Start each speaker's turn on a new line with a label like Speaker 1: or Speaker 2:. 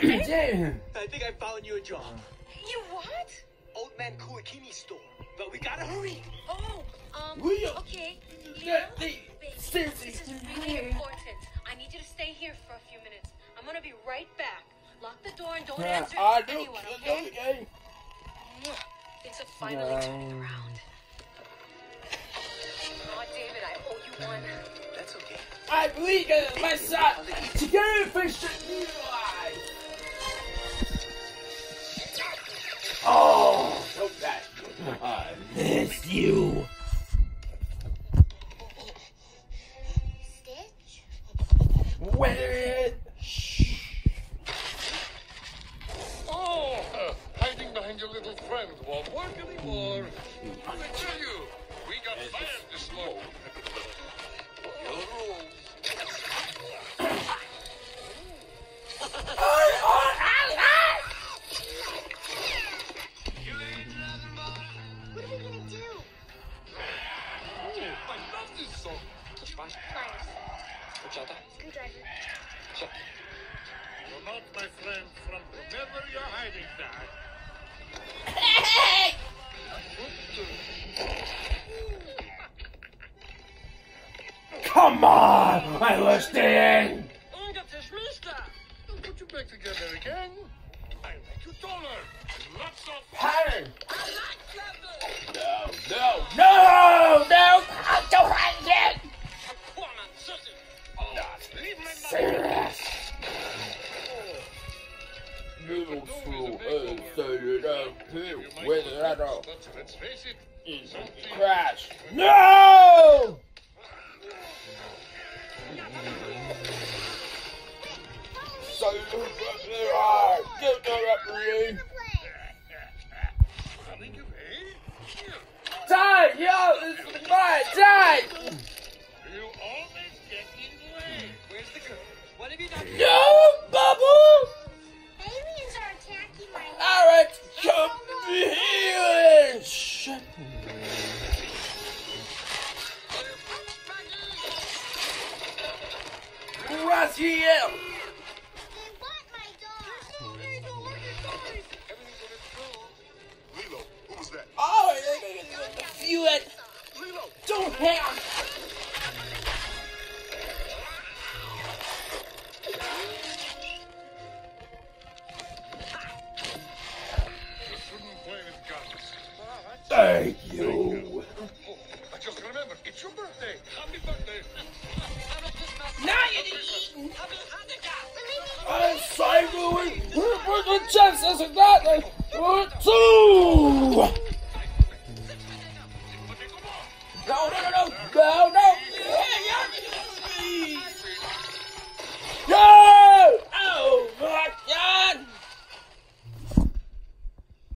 Speaker 1: Damn.
Speaker 2: I think I found you a job.
Speaker 3: You what?
Speaker 2: Old man Kuakini store. But we gotta hurry.
Speaker 3: Oh, um,
Speaker 1: Will you-
Speaker 3: okay.
Speaker 1: Yeah,
Speaker 3: Lilo,
Speaker 1: they- seriously.
Speaker 3: this is really important. I need you to stay here for a few minutes. I'm gonna be right back. Lock the door and don't answer
Speaker 1: I do.
Speaker 3: anyone,
Speaker 1: do
Speaker 3: okay?
Speaker 1: okay.
Speaker 3: Things are finally
Speaker 1: No.
Speaker 3: turning around. Oh, David, I owe you one.
Speaker 2: That's okay.
Speaker 1: I believe in my son. Together, fish you.
Speaker 4: Stitch?
Speaker 1: Wait.
Speaker 5: Oh, uh, hiding behind your little friend won't work anymore. I tell you, we got fired this morning. Your rules.
Speaker 4: Pliers. Screwdriver.
Speaker 5: You're not my friend from you're hiding.
Speaker 1: Come on, I listen.
Speaker 5: I'll put you back together again. I make you taller.
Speaker 1: A crash. No! So you get the referee. Die, yo, this is mine, die!
Speaker 5: You always get in the way.
Speaker 2: Where's the? What have you done?
Speaker 1: No,
Speaker 5: Oh, that?
Speaker 1: Oh, you had
Speaker 5: Lilo!
Speaker 1: don't have.
Speaker 5: You shouldn't play with guns.
Speaker 1: Thank you.
Speaker 5: I just remembered, it's your birthday. Happy birthday.
Speaker 1: I'm sorry, Louis. Where's the chances of that? One, two.